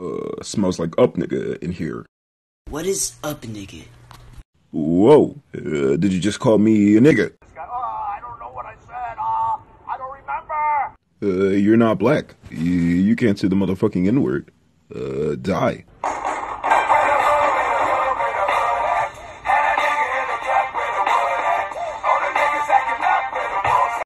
Uh, smells like up nigga in here. What is up, nigga? Whoa, uh, did you just call me a nigga? Uh, I don't know what I said. Uh, I don't remember. Uh, you're not black. You, you can't say the motherfucking N word. Uh, die.